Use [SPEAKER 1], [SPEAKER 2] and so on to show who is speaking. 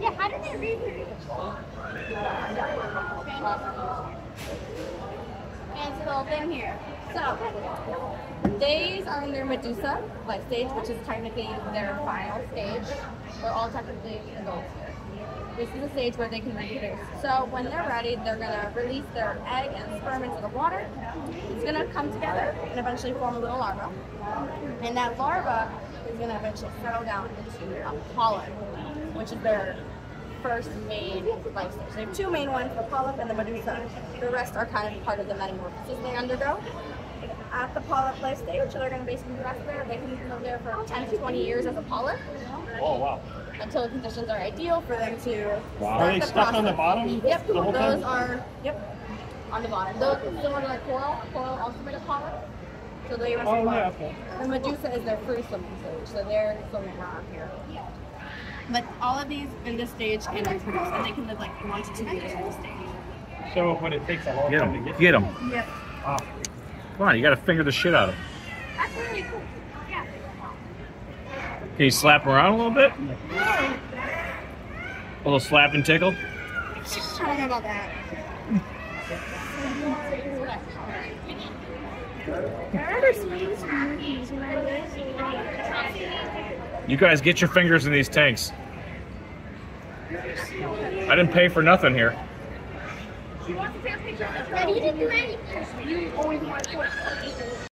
[SPEAKER 1] Yeah, how did they read it? So then here. So these are in their Medusa life stage, which is technically their final stage. They're all technically adults here. This is the stage where they can reproduce. So when they're ready, they're gonna release their egg and sperm into the water. It's gonna come together and eventually form a little larva. And that larva is gonna eventually settle down into a polyp, which is their first main life stage. They have two main ones, the polyp and the medusa. The rest are kind of part of the metamorphosis they undergo. At the polyp life stage, they're going to basically rest there. They can live there for 10 to 20 years as a polyp
[SPEAKER 2] Oh wow.
[SPEAKER 1] until the conditions are ideal for them to.
[SPEAKER 2] Wow.
[SPEAKER 1] start
[SPEAKER 2] Are they
[SPEAKER 1] the
[SPEAKER 2] stuck on the bottom
[SPEAKER 1] Yep,
[SPEAKER 2] the whole
[SPEAKER 1] those
[SPEAKER 2] time?
[SPEAKER 1] are, yep, on the bottom. Those similar to like coral. Coral also made a polyp. So they rest
[SPEAKER 2] Oh,
[SPEAKER 1] on the
[SPEAKER 2] yeah,
[SPEAKER 1] bottom.
[SPEAKER 2] okay.
[SPEAKER 1] The Medusa is their free swimming stage, so they're swimming around here. But all of these in this stage can reproduce, and they can live like one to two years in this stage.
[SPEAKER 2] So, but it takes a long
[SPEAKER 3] Get
[SPEAKER 2] time to
[SPEAKER 3] him.
[SPEAKER 2] get.
[SPEAKER 3] Get him.
[SPEAKER 1] Yep.
[SPEAKER 2] Ah.
[SPEAKER 3] Come on, you gotta finger the shit out of him.
[SPEAKER 1] That's really cool. Yeah.
[SPEAKER 3] Can you slap him around a little bit? A little slap and tickle?
[SPEAKER 1] I don't know about that. I remember seeing some movies when I was
[SPEAKER 3] You guys get your fingers in these tanks. I didn't pay for nothing here.